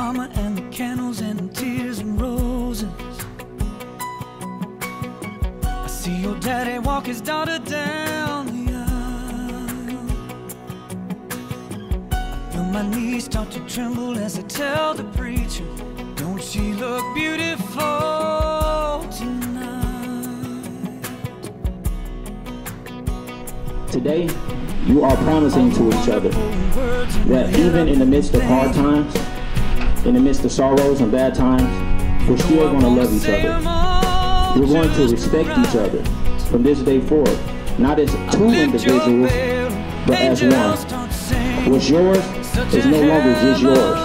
mama and the candles and the tears and roses. I see your daddy walk his daughter down the aisle. Feel my knees start to tremble as I tell the preacher, Don't she look beautiful tonight? Today, you are promising to each other that even in the midst of hard times, in the midst of sorrows and bad times, we're still going to love each other. We're going to respect each other from this day forward, not as two individuals, but as one. What's yours is no longer just yours.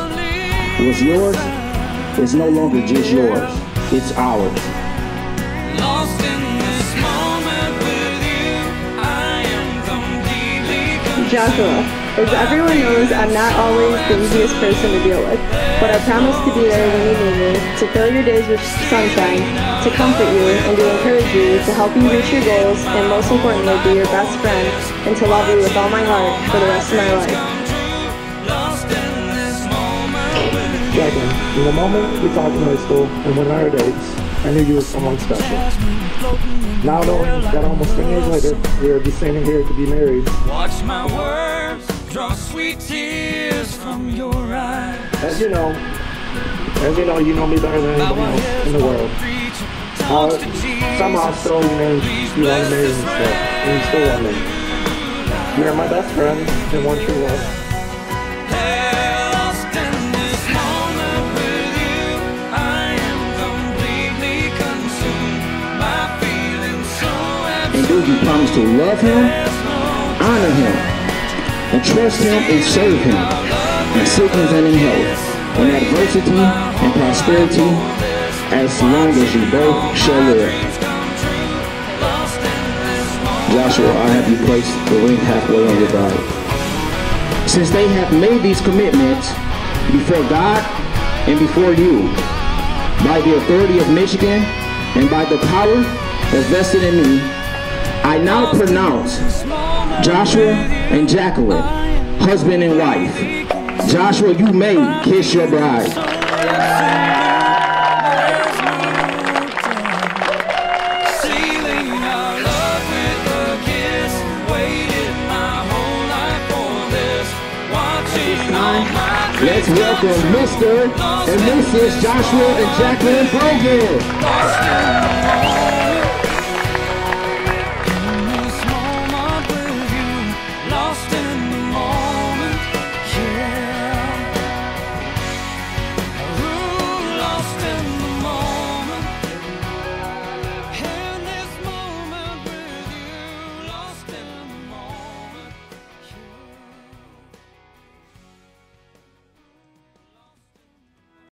What's yours is no longer just yours. It's ours. Lost in this moment with you, I am completely Joshua, as everyone knows, I'm not always the easiest person to deal with, but I promise to be there when you need me, to fill your days with sunshine, to comfort you, and to encourage you, to help you reach your goals, and most importantly, be your best friend, and to love you with all my heart for the rest of my life. lost in this moment with Jacqueline, from the moment we talked in high school and went on our dates, I knew you were someone special. Now knowing that almost 10 years later, we are be standing here to be married, Watch my words draw sweet tears from your eyes. as you know, as you know, you know me better than Bow anybody else in the world. the Uh, talks to Jesus. somehow still you know you want to marry me still, and you still love me. You are my best friend and one true love. Lost in this moment with you, I am completely consumed by feeling so And do you promise to love him, honor him, and trust him and serve him in sickness and in health, in adversity and prosperity, as long as you both shall live. Joshua, I have you place the ring halfway on your body. Since they have made these commitments before God and before you, by the authority of Michigan and by the power vested in me, I now pronounce Joshua and Jacqueline, husband and wife. Joshua, you may kiss your bride. Let's welcome Mr. and Mrs. Joshua and Jacqueline Brogan.